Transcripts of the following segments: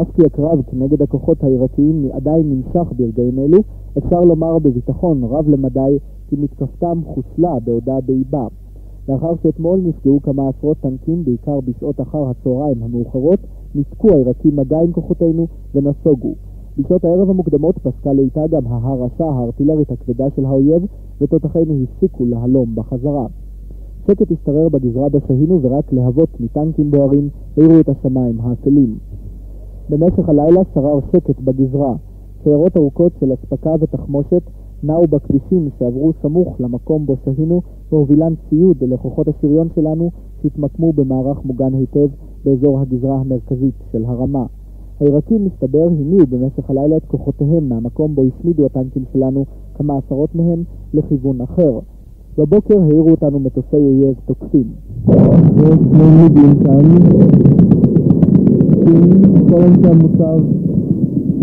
אף כי הקרב כנגד הכוחות העיראקיים עדיין נמשך ברגעים אלו, אפשר לומר בביטחון רב למדי כי מתקפתם חוסלה בעודה באיבה. לאחר שאתמול נפגעו כמה עשרות טנקים, בעיקר בשעות אחר הצהריים המאוחרות, ניתקו העיראקים מגע עם כוחותינו ונסוגו. בשעות הערב המוקדמות פסקה לאיתה גם ההרעשה הארטילרית הכבדה של האויב, ותותחינו הפסיקו להלום בחזרה. שקט השתרר בגזרה בה שהינו, ורק להבות מטנקים בוערים האירו את השמיים האפלים. במשך הלילה שרר שקט בגזרה. שיירות ארוכות של אספקה ותחמושת נעו בכבישים שעברו סמוך למקום בו שהינו, והובילן ציוד לכוחות השריון שלנו שהתמקמו במערך מוגן היטב באזור הגזרה המרכזית של הרמה. העיראקים, מסתבר, הניעו במשך הלילה את כוחותיהם מהמקום בו השמידו הטנקים שלנו, כמה עשרות מהם, לכיוון אחר. בבוקר העירו אותנו מטוסי אויב תוקפים. כל אנשי המוצב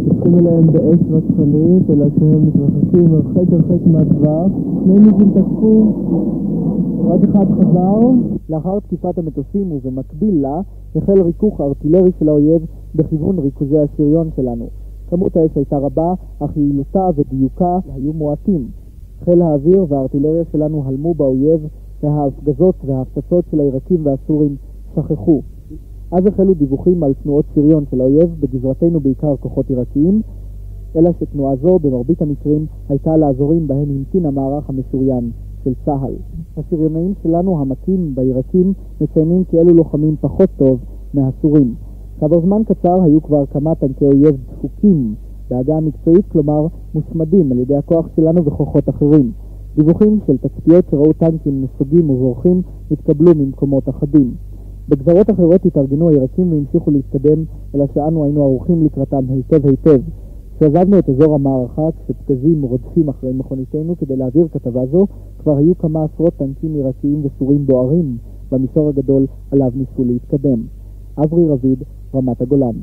הופכים אליהם באש רצחנית, אלא שהם מתרחקים הרחק הרחק מהטווח. שני ליבים תקפו, רק אחד חזר. לאחר תקיפת המטוסים ובמקביל לה, החל ריכוך ארטילרי של האויב בכיוון ריכוזי השריון שלנו. כמות האש הייתה רבה, אך יעילותה ודיוקה היו מועטים. חיל האוויר והארטילריה שלנו הלמו באויב, וההפגזות וההפצצות של העיראקים והסורים שכחו. אז החלו דיווחים על תנועות שריון של האויב, בגזרתנו בעיקר כוחות עיראקיים, אלא שתנועה זו במרבית המקרים הייתה לאזורים בהם המתין המערך המשוריין של צה"ל. השריונאים שלנו המכים בעיראקים מציינים כי אלו לוחמים פחות טוב מהסורים. כעבור זמן קצר היו כבר כמה טנקי אויב דפוקים בהגה המקצועית, כלומר מושמדים על ידי הכוח שלנו וכוחות אחרים. דיווחים של תצפיות שראו טנקים נסוגים ובורחים התקבלו ממקומות אחדים. בגזרות אחרות התארגנו העיראקים והמשיכו להתקדם, אלא שאנו היינו ערוכים לקראתם היטב היטב. כשעזבנו את אזור המערכה, כשפגזים רודפים אחרי מכוניתנו כדי להעביר כתבה זו, כבר היו כמה עשרות טנקים עיראקיים וסורים בוערים במישור הגדול עליו ניסו להתקדם. אברי רביד, רמת הגולן